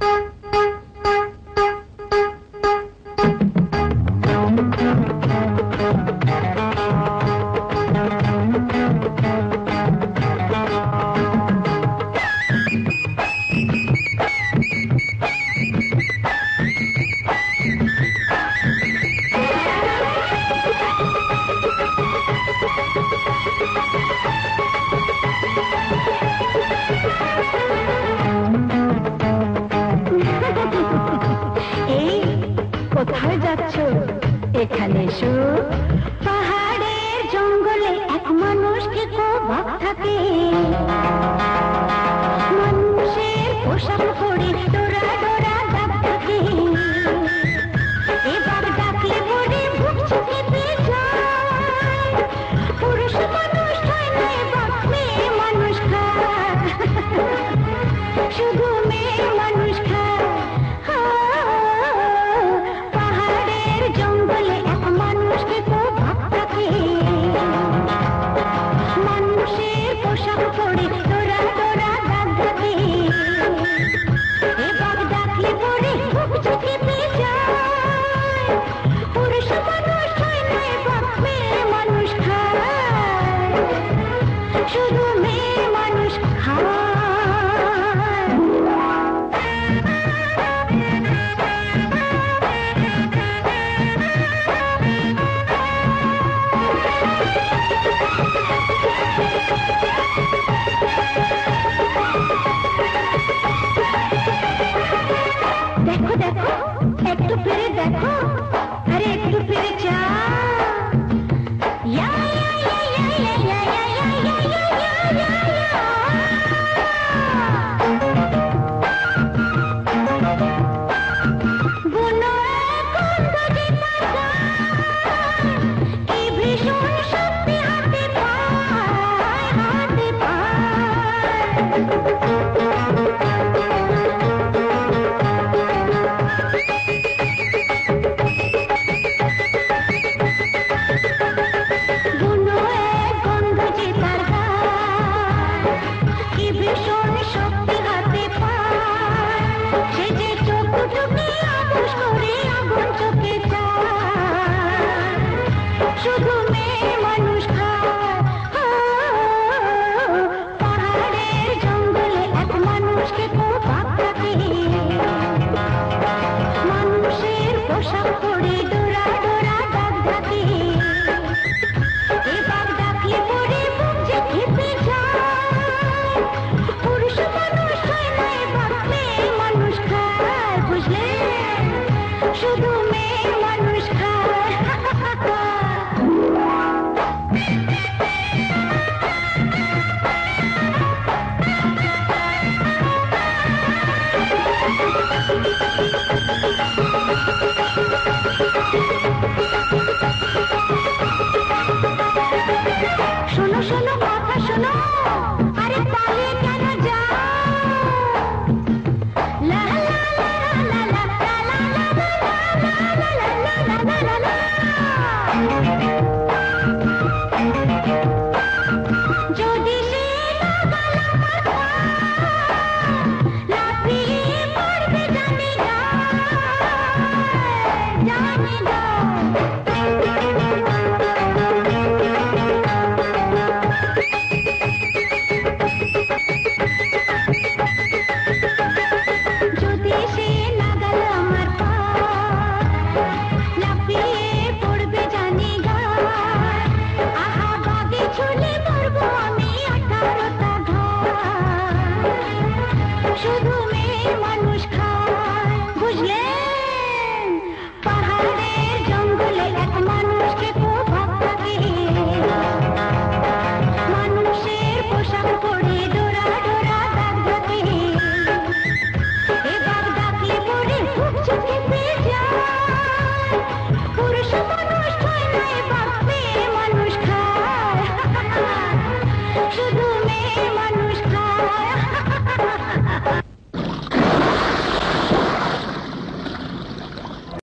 了。যেখানে সুখ পাহাড়ের জঙ্গলে এক মানুষ ঠিক থাকে। মানুষের পোশাক देखो। अरे एक फिर चार चिता